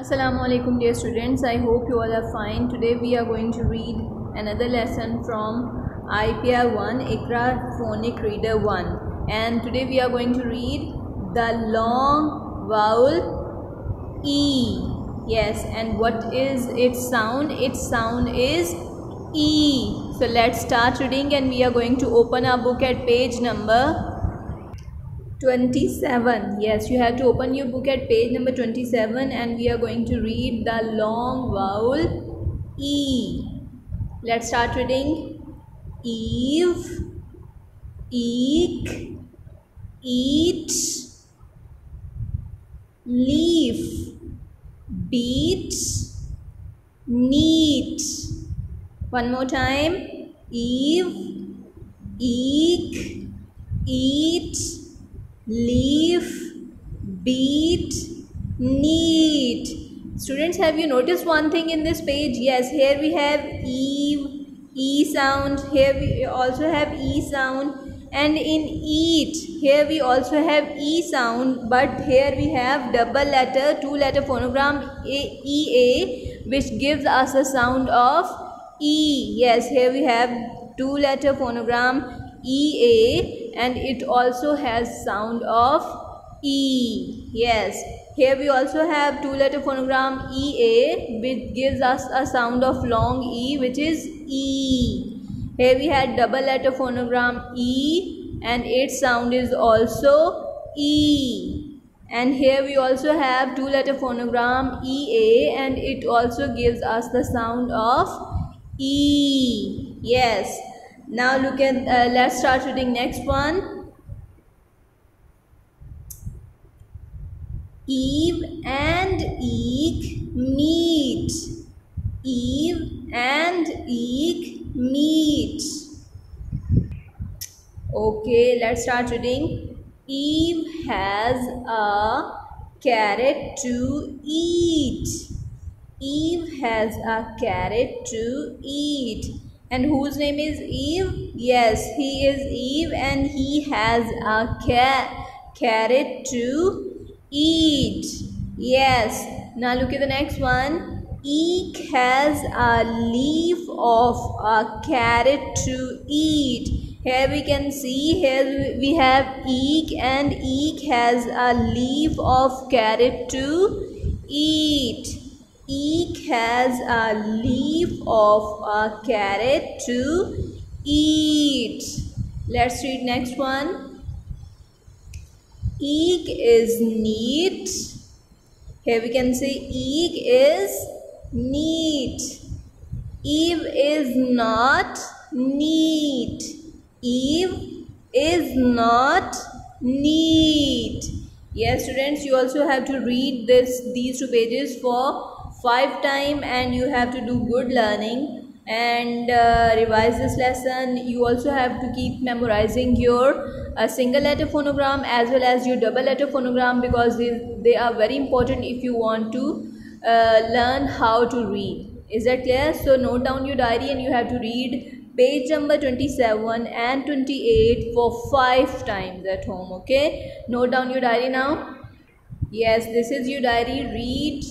Assalamu alaikum dear students. I hope you all are fine. Today we are going to read another lesson from IPR 1 Iqra phonic reader 1 and today we are going to read the long vowel E. Yes and what is its sound? Its sound is E. So let's start reading and we are going to open our book at page number 27 yes you have to open your book at page number 27 and we are going to read the long vowel e. Let's start reading. Eve eek eat leaf beat neat one more time. Eve eek eat leaf beat neat students have you noticed one thing in this page? Yes here we have eve e sound. Here we also have e sound. And in eat here we also have e sound. But here we have double letter two letter phonogram a, ea which gives us a sound of e. Yes here we have two letter phonogram ea and it also has sound of E. Yes. Here we also have two letter phonogram EA which gives us a sound of long E which is E. Here we had double letter phonogram E and its sound is also E. And here we also have two letter phonogram EA and it also gives us the sound of E. Yes. Now look at, uh, let's start reading next one. Eve and Eek meet. Eve and Eek meet. Okay, let's start reading. Eve has a carrot to eat. Eve has a carrot to eat. And whose name is Eve? Yes, he is Eve and he has a cat carrot to eat. Yes. Now look at the next one. Eek has a leaf of a carrot to eat. Here we can see here we have eek and eek has a leaf of carrot to eat. Eek has a leaf of a carrot to eat. Let's read next one. Eek is neat. Here we can say eek is neat. Eve is not neat. Eve is not neat. Yes, students, you also have to read this these two pages for five time and you have to do good learning and uh, revise this lesson. You also have to keep memorizing your uh, single letter phonogram as well as your double letter phonogram because they, they are very important if you want to uh, learn how to read. Is that clear? So note down your diary and you have to read page number 27 and 28 for five times at home okay? Note down your diary now. Yes this is your diary. Read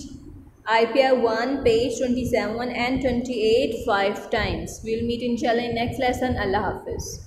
IPR 1 page 27 and 28 5 times. We'll meet inshallah in next lesson. Allah Hafiz.